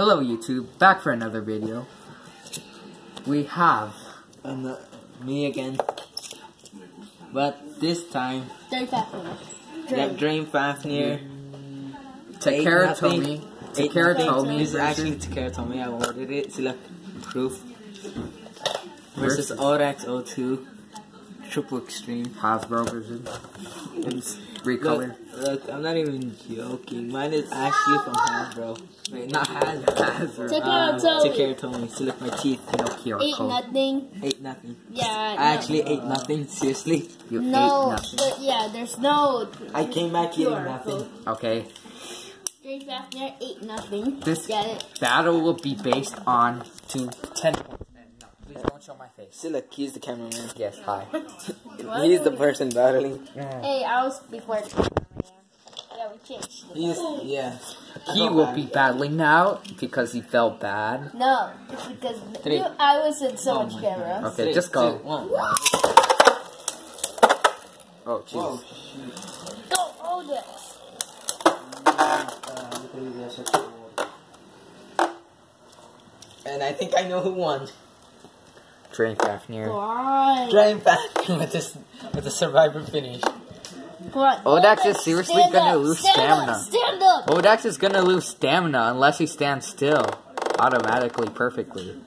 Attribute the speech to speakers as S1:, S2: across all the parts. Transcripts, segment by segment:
S1: Hello YouTube, back for another video. We have
S2: And uh, me again. But this time,
S3: Very fast.
S2: that Drain Fafnir.
S1: Takara
S2: nothing.
S1: Tomy.
S2: Eight
S1: Takara
S2: nothing.
S1: Tomy
S2: This is actually Takara Tomy. I ordered it. Select proof. Versus Odax 02. Triple Extreme.
S1: Hasbro version.
S2: It's,
S1: Recolor.
S2: Look, look, I'm not even joking. Mine is actually from Hasbro. Wait, not Hasbro.
S3: Take care
S2: Um,
S3: of Tomy.
S2: Takara Tomy. Select my teeth.
S1: Pinocchio
S3: Eight
S1: code.
S3: nothing.
S2: Eight nothing.
S3: Yeah.
S2: I
S3: no.
S2: actually ate nothing. Seriously.
S1: You
S3: No,
S1: ate nothing.
S3: but yeah, there's no.
S2: I came back eating
S3: QR
S2: nothing.
S1: Okay.
S3: Very fast. There, eight nothing.
S1: This
S3: Get it?
S1: battle will be based on two ten points. No, please don't show my face.
S2: Select, he's the cameraman.
S1: Yes, hi.
S2: He's the person battling.
S3: Hey, I was before. Yeah, we changed.
S2: He's, yeah.
S1: He will be battling now because he felt bad.
S3: No, it's because
S2: Three.
S3: you, I was in so
S2: Oh
S3: much
S2: my
S3: camera.
S1: Okay,
S2: Three,
S1: just go.
S2: two, one.
S1: Oh, jeez.
S2: Whoa.
S3: Go, hold this.
S2: And I think I know who won.
S1: Drain Fafnir.
S3: Why?
S2: Drain back with this with the survivor finish.
S3: Come on.
S1: Odax is seriously
S3: Stand
S1: gonna
S3: up,
S1: lose
S3: stand
S1: stamina.
S3: Up, stand up.
S1: Odax is gonna lose stamina unless he stands still. Automatically, perfectly.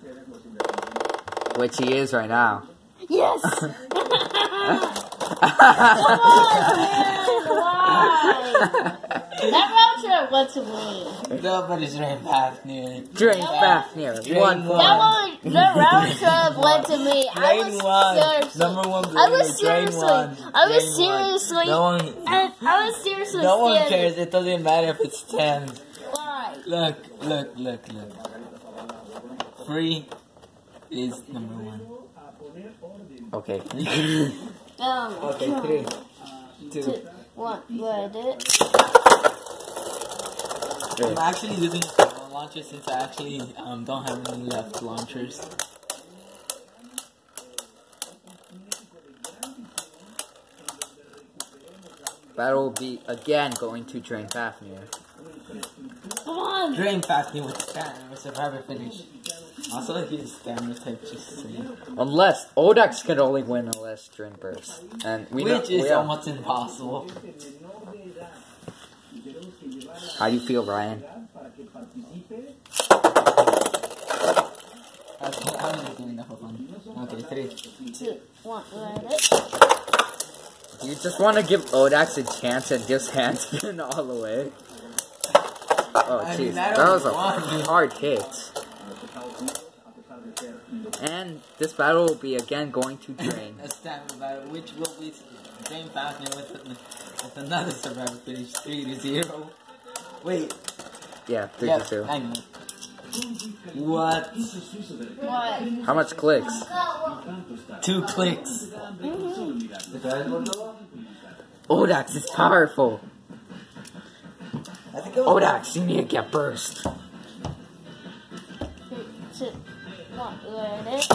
S1: Which he is right now.
S3: Yes. Come on, man. Why? That round should to me.
S2: Nobody's Drain Fafnir.
S1: Drain Fafnir.
S2: Drain
S1: One
S2: one.
S3: That one, that round should have went to me. I was
S2: one.
S3: seriously.
S2: Number one
S3: I was seriously.
S2: one.
S3: I was seriously.
S2: No one,
S3: I, I was seriously.
S2: no one
S3: standing.
S2: cares. It doesn't matter if it's ten.
S3: Why?
S2: Look, look, look, look. Free is number one.
S1: Okay.
S3: Um,
S2: Okay, three, two.
S3: two, one. Read it.
S2: I'm actually using a launcher since I actually um, don't have any left launchers.
S1: Battle will be again going to Drain Fafnir.
S3: Come on.
S2: Drain fast with stamina with survivor finish. Also, he's stamina type, just saying.
S1: Unless Odax can only win unless Drain Burst. And we know
S2: Which is
S1: we
S2: almost impossible.
S1: How do you feel, Ryan?
S2: Okay, I'm just doing that for fun. Okay, three.
S3: Two, one.
S1: You just want to give Odax a chance and just hand spin all the way. Oh, jeez. That was a hard hit. And this battle will be again going to Drain.
S2: A stamina battle, which will be Drain with, with another survivor finish, three to zero. Wait,
S1: Yeah, 3
S2: yeah,
S1: to 2.
S2: I know. What?
S3: What?
S1: How much clicks?
S2: Two clicks. Mm-hmm.
S1: Odax is powerful.
S2: I think
S1: Odax, you need to get burst.
S3: Three, two, one. Read it.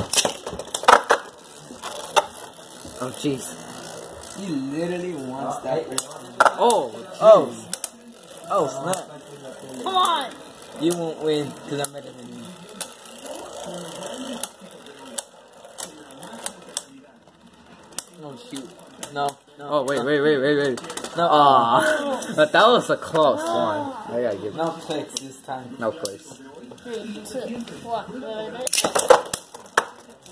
S1: Oh, jeez.
S2: He literally wants that.
S1: Oh,
S2: Oh. Oh, snap.
S3: Come on.
S2: You won't win because I'm better than you. Oh, shoot. No, no.
S1: Oh, wait, wait, wait, wait, wait.
S2: No,
S1: Aw. But that was a close one. I gotta give
S2: no clicks this time.
S1: no place.
S3: Three, two, one.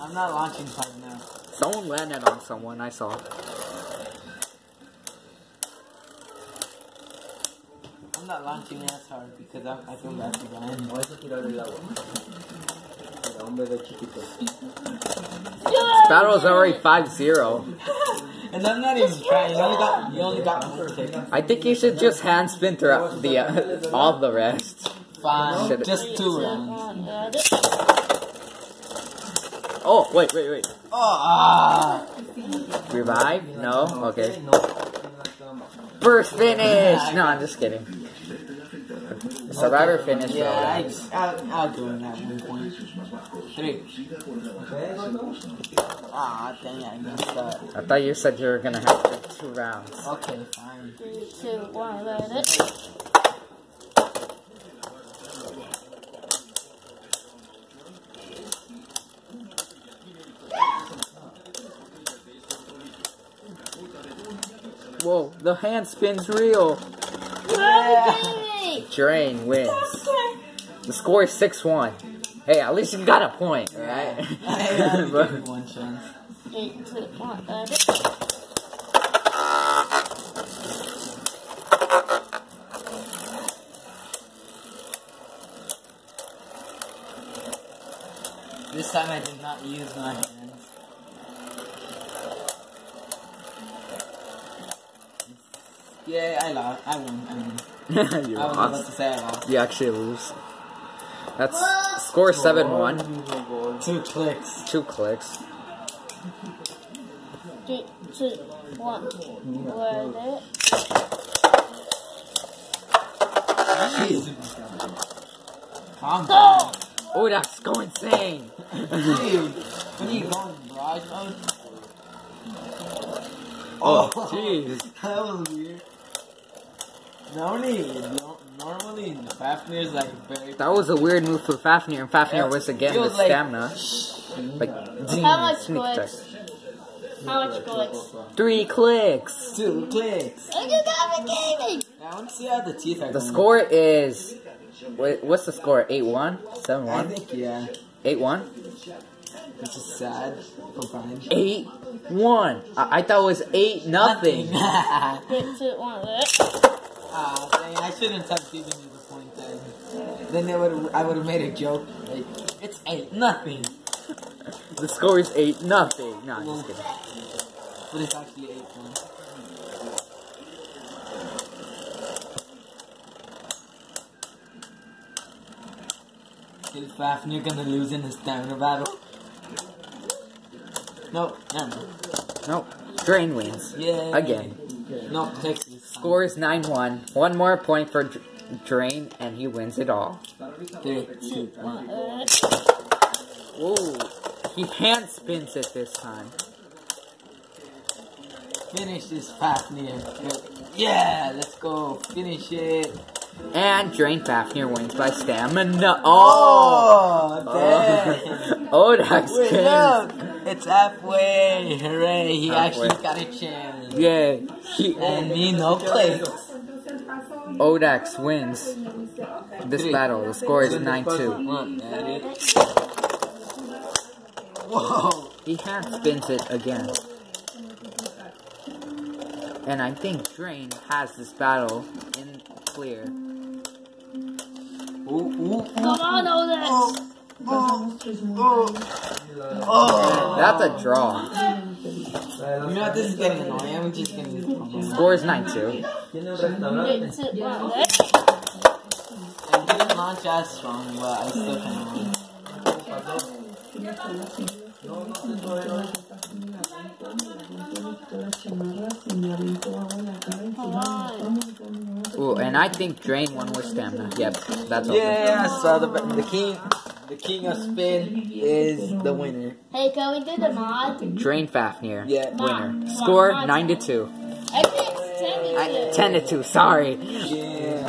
S2: I'm not launching five now.
S1: Someone landed on someone, I saw.
S2: Not launching as hard because I, I feel bad for Brian.
S3: Good.
S1: Battle's already 5-0.
S2: And I'm not even trying. You only got, you only got one click.
S1: I think you should just hand spin throughout the uh, all the rest.
S2: Fine.
S1: Should've-
S2: Just
S3: Three,
S2: two
S3: two,
S2: rounds.
S3: one. Read it.
S1: Oh, wait, wait, wait.
S2: Oh, ah.
S1: Revive? No? Okay. First finish! No, I'm just kidding. Survivor finish.
S2: Yeah, I, will I'll do it at one point. Three. Ah, dang it, I messed up.
S1: I thought you said you were gonna have to two rounds.
S2: Okay, fine.
S3: Three, two, one, let it.
S1: Whoa, the hand spins real.
S3: Yeah.
S1: Drain wins. The score is 6 1. Hey, at least you got a point, right?
S2: I
S1: But-
S2: one chance.
S3: Eight, two, one, uh,
S2: This time I did not use my hands. Yeah, I lost. I won. I won.
S1: you
S2: I
S1: lost.
S2: to say I lost.
S1: You actually lose. That's score 7 1.
S2: Two clicks.
S1: Two clicks.
S3: three, two, one. Where it?
S2: Calm down.
S1: Oh, that's go insane.
S2: Dude, when you go in barrage mode.
S1: Oh, jeez.
S2: that was weird. Normally, normally Fafnir is like very.
S1: That was a weird move for Fafnir, and Fafnir
S2: Yeah,
S1: was again
S2: it
S1: the
S2: like-
S1: stamina. Mm-hmm. Like,
S3: How much
S1: sneak attack.
S3: clicks? How much clicks?
S1: Three clicks.
S2: Two clicks.
S3: Look at that gaming!
S2: I want to see how the teeth are
S1: The
S2: going.
S1: score is. Wait, what's the score? 8 1? 7
S2: I think, yeah.
S1: 8 1?
S2: Which is sad. For fine.
S1: 8 1. I, I thought it was 8 nothing.
S2: ah,
S3: Three, two, one. Where it?
S2: dang, I shouldn't have given you the point then. Then they would I would have made a joke. Like, it's eight nothing.
S1: The score is 8 nothing. No, I'm just kidding.
S2: But it's actually eight one. Is Fafnir gonna lose in the stamina battle? No, never.
S1: Nope. Drain wins.
S2: Yeah.
S1: Again.
S2: No, Texas.
S1: Score is 9 1. One more point for Drain, and he wins it all.
S2: Three, two, one.
S1: Whoa. He hand spins it this time.
S2: Finish this Fafnir. Yeah, let's go. Finish it.
S1: And Drain Fafnir wins by stamina. Oh!
S2: Oh,
S1: Oh, that's good.
S2: Look! It's halfway! Hooray! He
S1: Halfway.
S2: actually got a chance.
S1: Yeah, he,
S2: And me, no clicks.
S1: Odax wins this
S2: Three.
S1: battle. The score is 9 2.
S2: One. Whoa!
S1: He hand spins it again. And I think Drain has this battle in clear.
S2: Ooh, ooh, ooh.
S3: Come on, oh, oh, oh. Odax!
S1: That's a draw.
S2: You know what? This is getting annoying. I'm just getting.
S1: Score is 9 2.
S3: Three, two, one.
S2: I didn't launch as strong, but I still can launch.
S3: Come on.
S1: Ooh, and I think Drain one with stamina. Yep, that's over.
S2: Yeah, so the the king, the king of spin is the winner.
S3: Hey, can we do the mod?
S1: Drain Fafnir.
S2: Yeah.
S1: Winner. Score 9 to 2.
S3: I think it's 10
S1: I, 10 to 2, sorry.
S2: Yeah.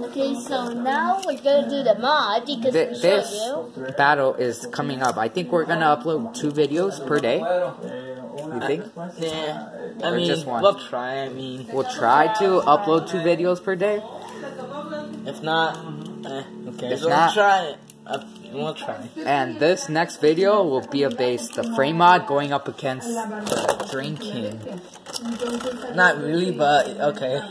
S1: Okay,
S3: Okay, so now we're gonna do the mod because
S1: Th-
S3: we showed
S1: this
S3: you.
S1: battle is coming up. I think we're gonna upload two videos per day. You think?
S2: Yeah. I
S1: Or
S2: mean,
S1: just one?
S2: we'll try. I mean,
S1: We'll try to upload two videos per day.
S2: if not, eh, okay.
S1: If
S2: so
S1: not-
S2: we'll try. Uh, we'll try.
S1: And this next video will be about the frame mod going up against the Drain King.
S2: Not really, but okay.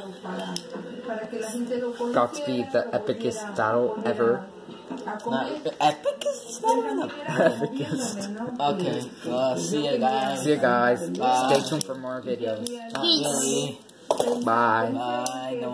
S1: Got to be the epicest battle ever.
S2: Not epic is not even a
S1: Epicest.
S2: Okay. Well, see ya, guys.
S1: See you guys.
S2: Bye.
S1: Stay tuned for more videos.
S2: Really.
S1: Bye.
S2: Bye. No